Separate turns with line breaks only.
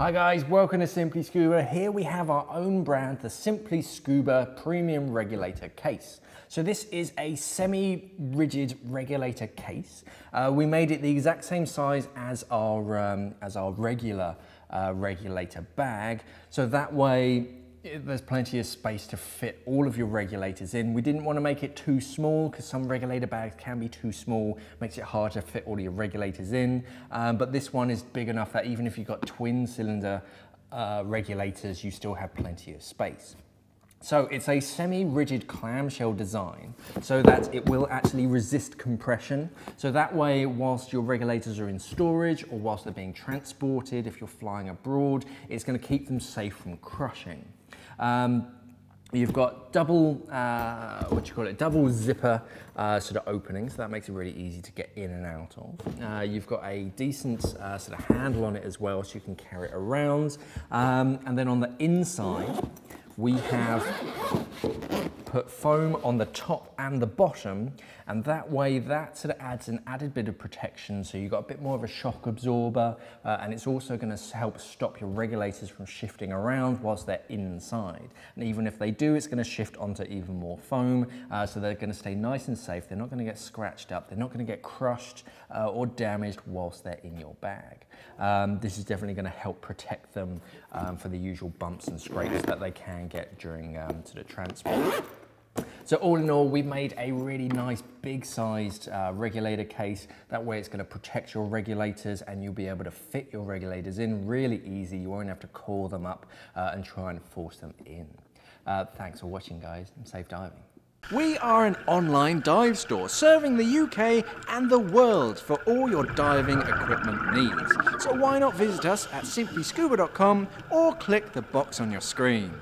Hi guys, welcome to Simply Scuba. Here we have our own brand, the Simply Scuba Premium Regulator Case. So this is a semi-rigid regulator case. Uh, we made it the exact same size as our, um, as our regular uh, regulator bag. So that way there's plenty of space to fit all of your regulators in. We didn't want to make it too small because some regulator bags can be too small, makes it hard to fit all your regulators in. Um, but this one is big enough that even if you've got twin cylinder uh, regulators, you still have plenty of space. So it's a semi-rigid clamshell design so that it will actually resist compression. So that way, whilst your regulators are in storage or whilst they're being transported, if you're flying abroad, it's gonna keep them safe from crushing. Um, You've got double, uh, what do you call it, double zipper uh, sort of opening, so that makes it really easy to get in and out of. Uh, you've got a decent uh, sort of handle on it as well, so you can carry it around. Um, and then on the inside, we have put foam on the top and the bottom and that way that sort of adds an added bit of protection. So you've got a bit more of a shock absorber uh, and it's also going to help stop your regulators from shifting around whilst they're inside. And even if they do it's going to shift onto even more foam uh, so they're going to stay nice and safe. They're not going to get scratched up. They're not going to get crushed uh, or damaged whilst they're in your bag um, this is definitely going to help protect them um, for the usual bumps and scrapes that they can get during um, sort of transport so all in all, we've made a really nice big sized uh, regulator case. That way it's gonna protect your regulators and you'll be able to fit your regulators in really easy. You won't have to call them up uh, and try and force them in. Uh, thanks for watching guys and safe diving.
We are an online dive store serving the UK and the world for all your diving equipment needs. So why not visit us at simplyscuba.com or click the box on your screen.